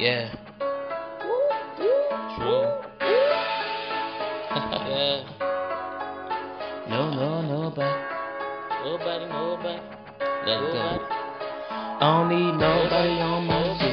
Yeah. True. yeah. No, no, nobody. Nobody, nobody. Let's go. Nobody. I don't need nobody on my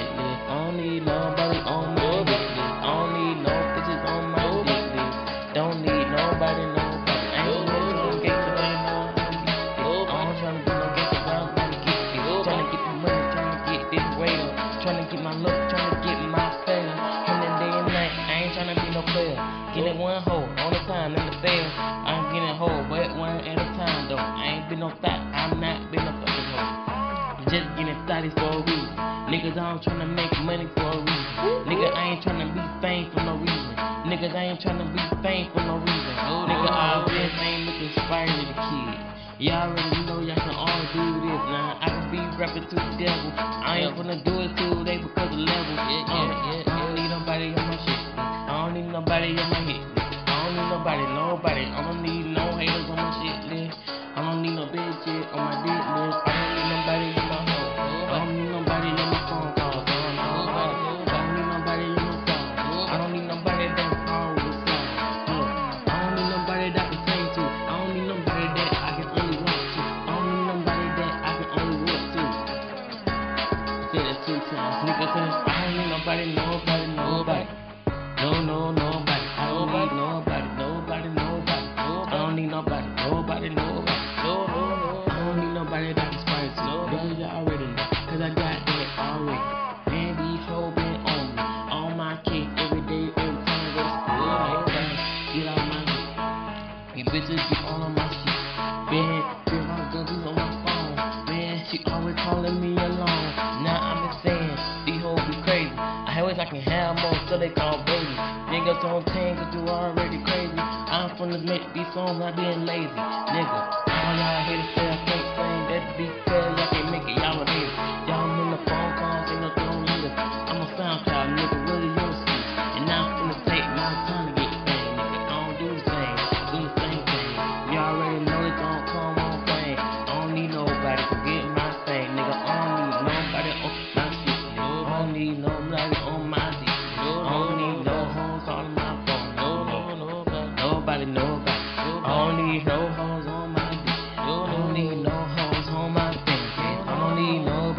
be no player. Getting one hole all the time in the fair. I'm getting hoe, but one at a time though. I ain't been no thought, I'm not been no fucking hoe. Just getting thotties for a reason. Niggas, I'm tryna make money for a reason. Nigga, I ain't tryna be famous for no reason. Niggas, I ain't tryna be famous for no reason. Nigga, all this ain't looking inspired to the kid. Y'all already know y'all can all do this now. I can be rapping to the devil. I ain't gonna do it today because of level. Yeah, Uh, yeah, nobody on my hit list. I don't need nobody, nobody. I don't need no haters on my shit list. I don't need no bitch shit on my dick list. I don't need nobody in my home. I don't need nobody in my phone calls. I don't, I I need nobody in my phone. I don't need nobody that can call with a. Look, I don't need nobody that I can sing to. I don't need nobody that I can only want to. I don't need nobody that I can only want to. Say that two times, nigga. I don't need nobody, nobody, nobody. No, no, nobody. Don't nobody, nobody, nobody. No, no, no. I don't need nobody that inspires to. No, Niggas you already know, cause I got that already. Man, these hoes been on me. On my case every day, every time I go to school. Like, bang, get out my way. You bitches be all on my shit. Man, feel my girls on my phone. Man, she always calling me alone. Now I'm saying, these hoes be crazy. I wish I can have more, so they call baby. Niggas on 10, cause you already finna make these songs, not being lazy. Nigga, all y'all haters say I can't sing. That because y'all can't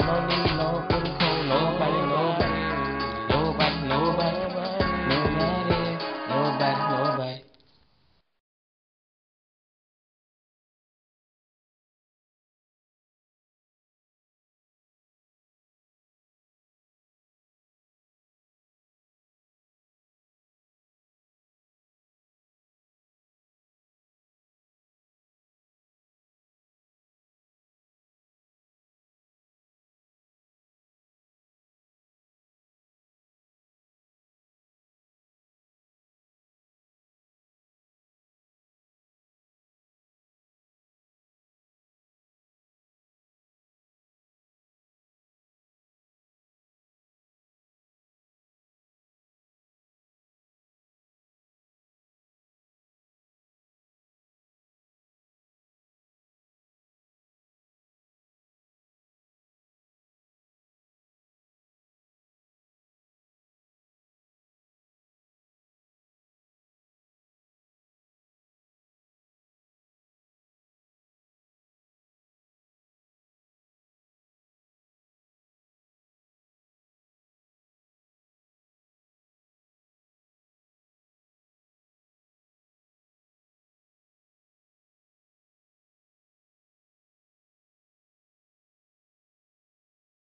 Come on,